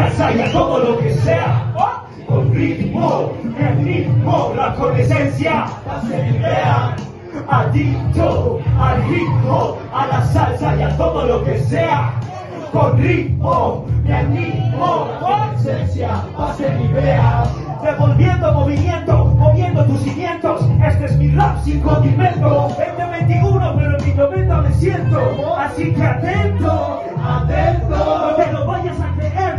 salsa y a todo lo que sea. Con ritmo, el ritmo, la esencia, pase mi idea. Adicto al ritmo, a la salsa y a todo lo que sea. Con ritmo, mi ritmo, con esencia, pase mi idea. Devolviendo movimiento, moviendo tus cimientos. Este es mi rap sin condimento. 2021, pero en mi 90 me siento. Así que atento, atento. No te lo vayas a creer,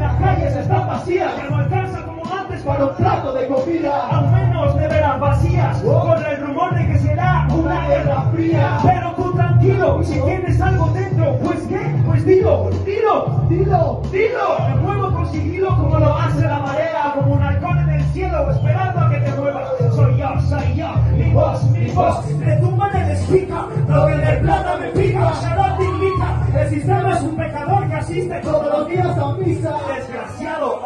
vacías. Ya no alcanza como antes para un plato de comida. Al menos de veras vacías. Con el rumor de que será una guerra fría. Pero tú tranquilo, si tienes algo dentro, pues qué, pues dilo, dilo, dilo, dilo. Me muevo con sigilo como lo hace la marea, como un halcón en el cielo, esperando a que te muevas. Soy yo, soy yo, mi voz, mi voz, retumba en el speaker, lo que de plata me pica, Sharon te invita. El sistema es un pecador que asiste todos los días a misa. Desgraciado,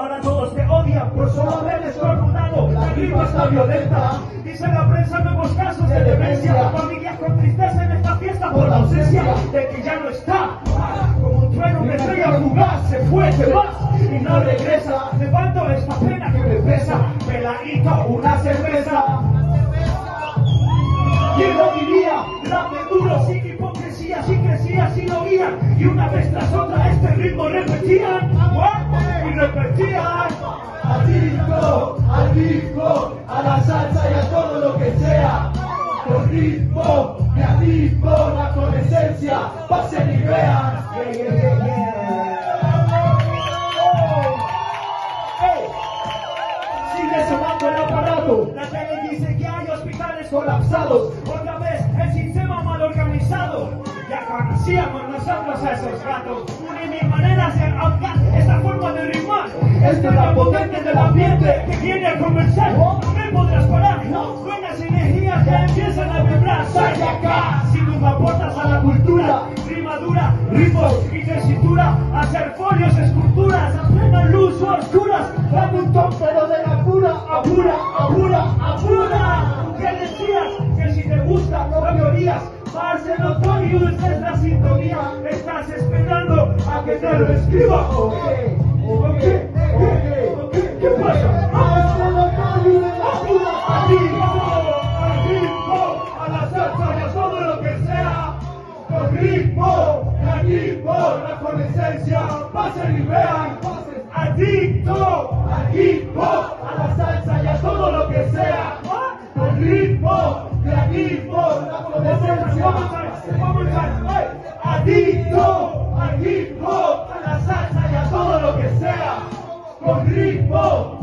La gripe está violenta. Dice la prensa nuevos casos de demencia. Familias con tristeza en esta fiesta por la ausencia de que ya no está. Como un trueno, una estrella fugaz, se fue, se va y no regresa. Levanto esta pena que me pesa, peladito, una cerveza. ¿Quién lo diría? Rap de duro, sin hipocresía, sin crecía, sin oían. Y una vez tras otra este ritmo repetían. Y repetían. Salsa y a todo lo que sea. Con ritmo, me adicto, la con esencia, pasen y vean. Sigue sonando el aparato. La tele dice que hay hospitales colapsados. Otra vez el sistema mal organizado. Ya conocíamos nosotros a esos gatos. Una mi manera de ahogar esta forma de rimar. Esta es la potente del ambiente que viene a conversar. No. Buenas energías ya empiezan a vibrar. Sal de acá. Sin duda aportas a la cultura. Rima dura, ritmos y tesitura. Hacer folios, esculturas. A plena luz o oscuras. Dame un toque pero de la cura. Apura, apura, apura. ¿Qué decías? Que si te gusta, no teorías. Parce notorio, esta es la sintonía. Estás esperando a que te lo escriba. ¿O con esencia. Pasen y vean. Adicto, adicto, a la salsa y a todo lo que sea. Con ritmo, la con esencia. Adicto, adicto, a la salsa y a todo lo que sea. Con ritmo.